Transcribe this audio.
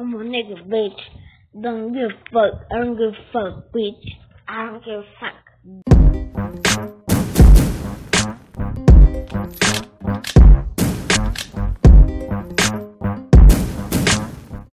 I'm a nigga, bitch. Don't give a fuck. I don't give a fuck, bitch. I don't give a fuck.